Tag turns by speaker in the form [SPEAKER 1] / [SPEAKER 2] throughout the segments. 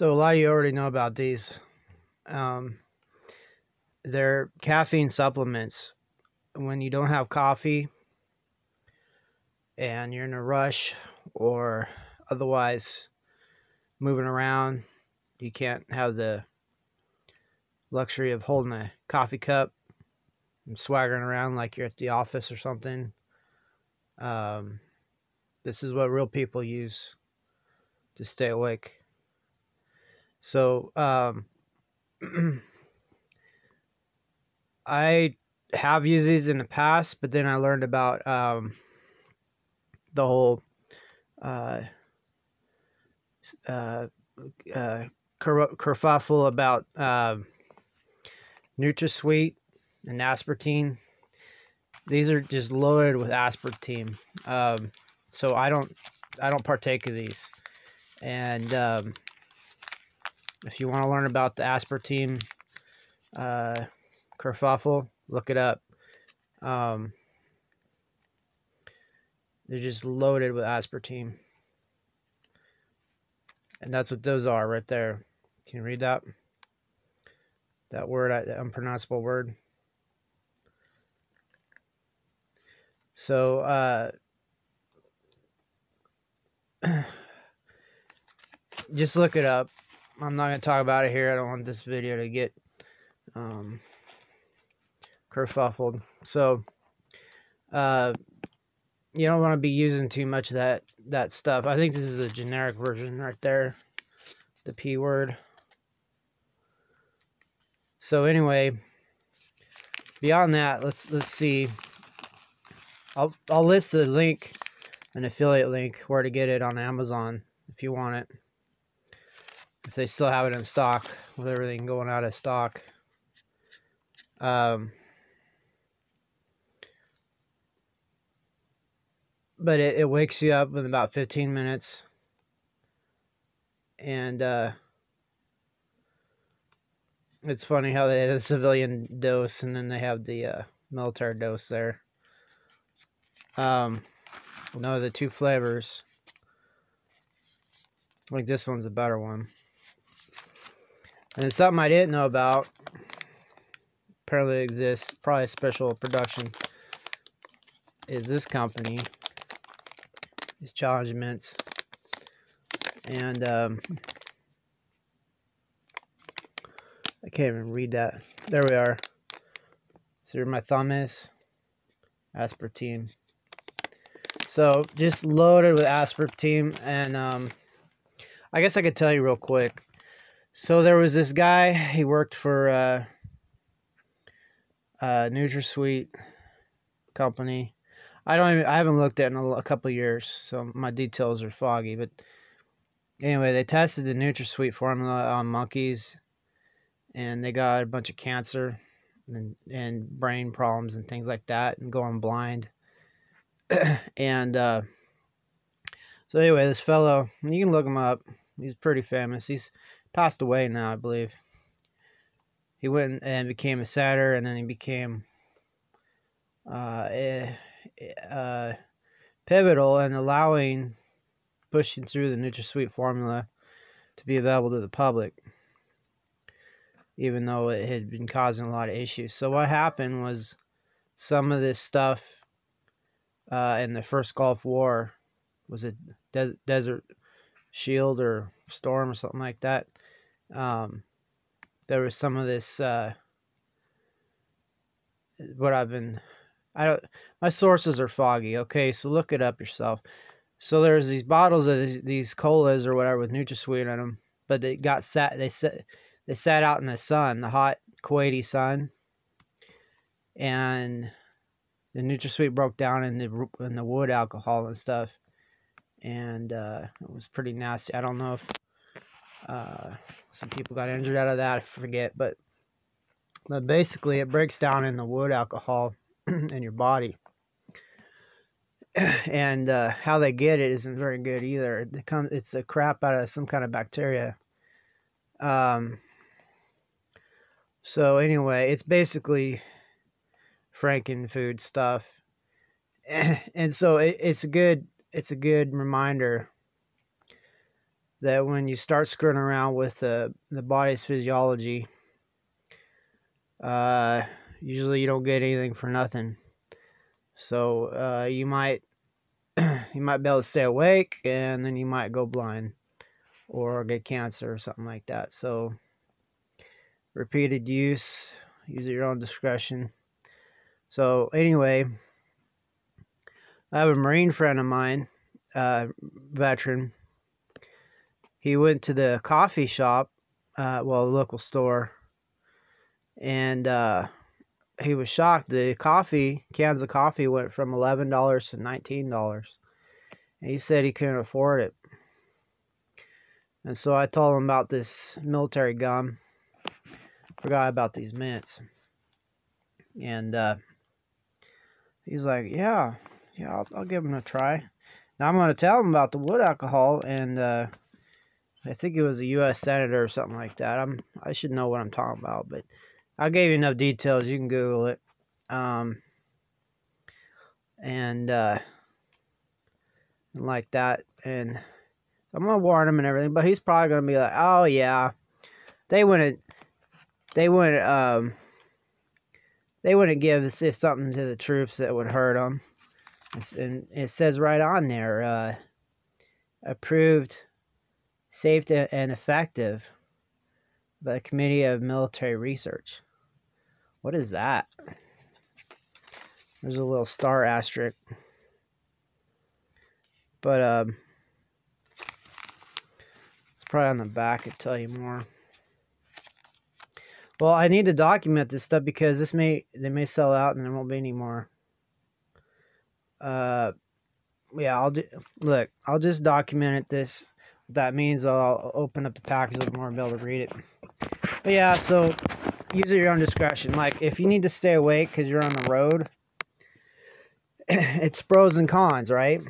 [SPEAKER 1] So a lot of you already know about these. Um, they're caffeine supplements. When you don't have coffee and you're in a rush or otherwise moving around, you can't have the luxury of holding a coffee cup and swaggering around like you're at the office or something. Um, this is what real people use to stay awake. So, um, I have used these in the past, but then I learned about um, the whole uh, uh, uh, kerfuffle about uh, NutraSweet and aspartame. These are just loaded with aspartame, um, so I don't I don't partake of these. And um, if you want to learn about the aspartame uh, kerfuffle, look it up. Um, they're just loaded with aspartame. And that's what those are right there. Can you read that? That word, that unpronounceable word. So, uh, just look it up. I'm not going to talk about it here. I don't want this video to get um, kerfuffled. So, uh, you don't want to be using too much of that, that stuff. I think this is a generic version right there. The P word. So anyway, beyond that, let's let's see. I'll I'll list the link, an affiliate link, where to get it on Amazon if you want it if they still have it in stock with everything going out of stock. Um, but it, it wakes you up in about 15 minutes. And uh, it's funny how they have the civilian dose and then they have the uh, military dose there. Um, the two flavors. I think this one's a better one. And it's something I didn't know about. Apparently exists. Probably a special production. Is this company. These challenge mints. And um, I can't even read that. There we are. See where my thumb is? Aspartame. So just loaded with aspartame and um, I guess I could tell you real quick so there was this guy. He worked for uh, uh, NutraSweet company. I don't. Even, I haven't looked at in a, a couple years, so my details are foggy. But anyway, they tested the NutraSweet formula on monkeys, and they got a bunch of cancer and and brain problems and things like that, and going blind. and uh, so anyway, this fellow, you can look him up. He's pretty famous. He's passed away now, I believe. He went and became a setter, and then he became uh, a, uh, pivotal in allowing pushing through the NutraSweet formula to be available to the public, even though it had been causing a lot of issues. So what happened was some of this stuff uh, in the first Gulf War was it Des- Desert Shield or Storm or something like that um, there was some of this uh, what I've been I don't my sources are foggy. Okay, so look it up yourself. So there's these bottles of these, these colas or whatever with NutraSweet in them, but they got sat they sat they sat out in the sun, the hot Kuwaiti sun, and the NutraSweet broke down in the in the wood alcohol and stuff, and uh, it was pretty nasty. I don't know if uh, some people got injured out of that. I forget, but but basically, it breaks down in the wood alcohol in your body, and uh, how they get it isn't very good either. It comes, it's a crap out of some kind of bacteria. Um. So anyway, it's basically Frankenfood stuff, and so it, it's a good it's a good reminder that when you start screwing around with the the body's physiology, uh, usually you don't get anything for nothing. So uh, you might you might be able to stay awake, and then you might go blind or get cancer or something like that. So repeated use, use at your own discretion. So anyway, I have a Marine friend of mine, uh, veteran. He went to the coffee shop, uh, well, the local store, and uh, he was shocked. The coffee cans of coffee went from eleven dollars to nineteen dollars. And he said he couldn't afford it. And so I told him about this military gum. Forgot about these mints. And uh, he's like, yeah, yeah, I'll, I'll give them a try. Now I'm going to tell him about the wood alcohol, and uh, I think it was a U.S. senator or something like that. I'm I should know what I'm talking about, but I gave you enough details. You can Google it. Um, and uh, like that, and I'm gonna warn him and everything, but he's probably gonna be like, "Oh yeah, they wouldn't, they wouldn't, um, they wouldn't give something to the troops that would hurt them." and it says right on there, uh, approved, safe, and effective by the Committee of Military Research. What is that? There's a little star asterisk. But um, probably on the back it tell you more. Well, I need to document this stuff because this may they may sell out and there won't be any more. Uh, yeah, I'll do. Look, I'll just document it. This that means I'll open up the package a little more and be able to read it. But yeah, so use at your own discretion. Like if you need to stay awake because you're on the road, it's pros and cons, right?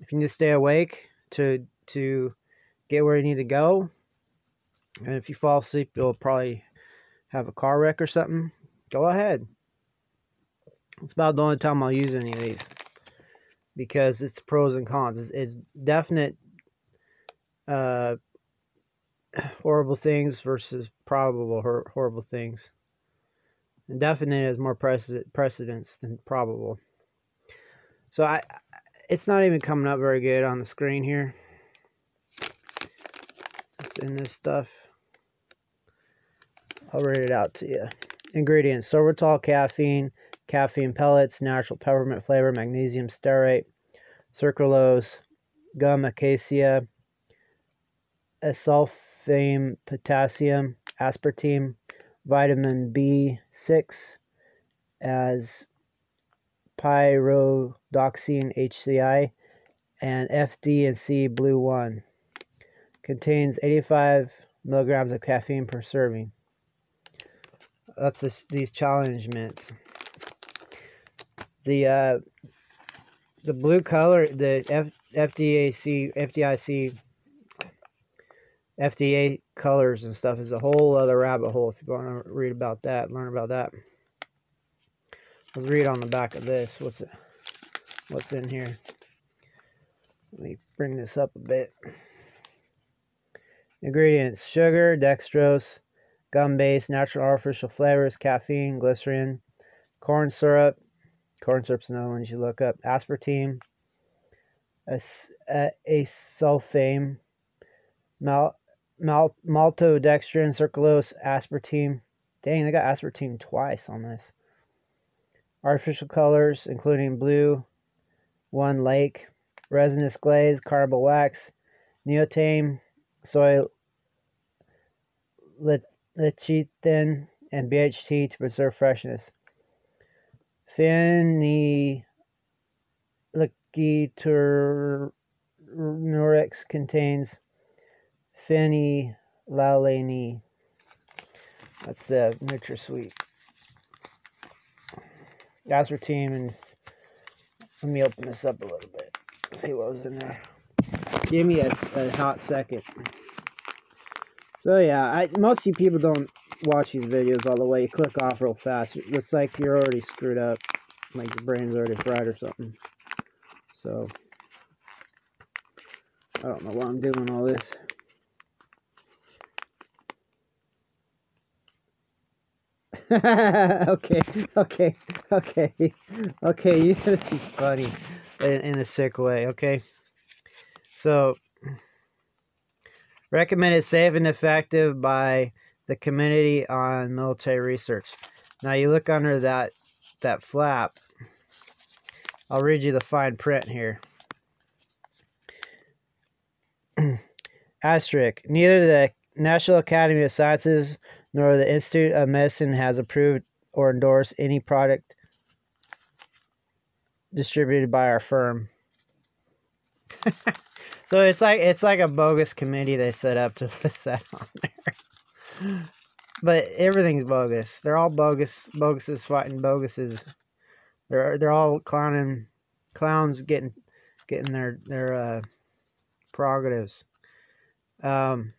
[SPEAKER 1] If you need to stay awake to to get where you need to go, and if you fall asleep, you'll probably have a car wreck or something. Go ahead. It's about the only time I'll use any of these because it's pros and cons. It's, it's definite uh, horrible things versus probable hor- horrible things. And has more precedent, precedence than probable. So I, it's not even coming up very good on the screen here. It's in this stuff. I'll read it out to you. Ingredients: sorbitol, caffeine, caffeine pellets, natural peppermint flavor, magnesium stearate, sucralose, gum acacia, acesulfame potassium, aspartame, vitamin B6 as pyridoxine HCI, and FD and C blue 1. Contains 85 milligrams of caffeine per serving. That's this, these challenge mints. The uh, the blue color, the F, FDAC, FDIC FDA colors and stuff is a whole other rabbit hole if you want to read about that, learn about that. Let's read on the back of this. What's it? What's in here? Let me bring this up a bit. Ingredients: sugar, dextrose, gum base, natural artificial flavors, caffeine, glycerin, corn syrup. Corn syrup's another one you should look up. Aspartame, a uh, a sulfame, mal, mal, maltodextrin, sucralose, aspartame. Dang, they got aspartame twice on this. Artificial colors, including blue, one lake, resinous glaze, carnauba wax, neotame, soy lecithin, and BHT to preserve freshness. Phenylketonuria contains phenylalanine. That's the NutraSweet. Aspartame and let me open this up a little bit. See what was in there. Give me a, a hot second. So yeah, I, most you people don't watch these videos all the way. You click off real fast. It's like you're already screwed up. Like your brain's already fried or something. So, I don't know why I'm doing all this. okay, okay, okay, okay. This is funny in, in a sick way. Okay, so recommended safe and effective by the Committee on Military Research. Now you look under that that flap. I'll read you the fine print here. Asterisk. Neither the National Academy of Sciences nor the Institute of Medicine has approved or endorsed any product distributed by our firm. so it's like it's like a bogus committee they set up to list that on there. But everything's bogus. They're all bogus. Boguses fighting boguses. They're they're all clowning clowns getting getting their their uh, prerogatives. Um,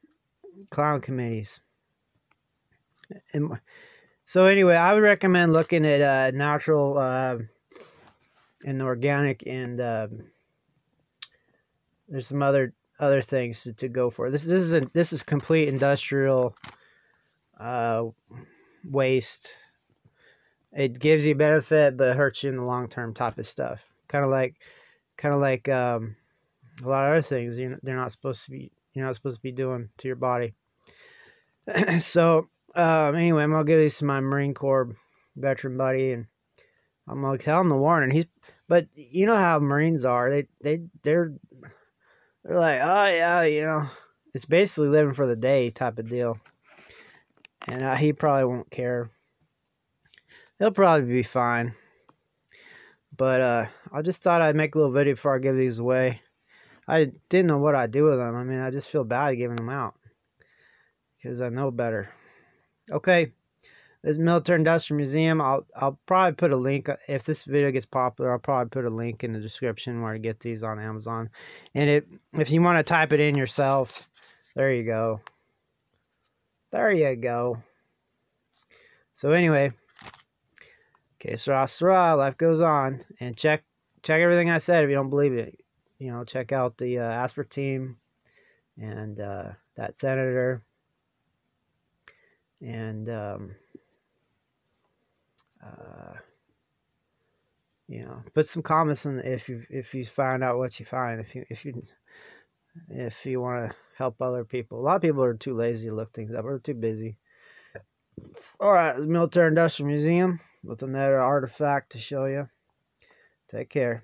[SPEAKER 1] clown committees. And so anyway, I would recommend looking at uh, natural uh, and organic, and uh, there's some other other things to, to go for. This this is a, this is complete industrial uh, waste. It gives you benefit, but hurts you in the long term type of stuff. Kind of like, kind of like um, a lot of other things. You they're not supposed to be. You're not supposed to be doing to your body. so um, anyway, I'm gonna give these to my Marine Corps veteran buddy, and I'm gonna tell him the warning. He's, but you know how Marines are. They they they're they're like, oh yeah, you know, it's basically living for the day type of deal. And uh, he probably won't care. He'll probably be fine. But uh, I just thought I'd make a little video before I give these away. I didn't know what I'd do with them. I mean, I just feel bad giving them out because I know better. Okay, this Military Industrial Museum. I'll I'll probably put a link if this video gets popular. I'll probably put a link in the description where to get these on Amazon. And it if you want to type it in yourself, there you go. There you go. So anyway, okay, Sarah, Sarah, life goes on, and check check everything I said if you don't believe it. You know, check out the uh, team, and uh, that senator and um, uh, you know, put some comments in if you if you find out what you find. If you if you if you want to help other people, a lot of people are too lazy to look things up or too busy. All right, Military Industrial Museum with another artifact to show you. Take care.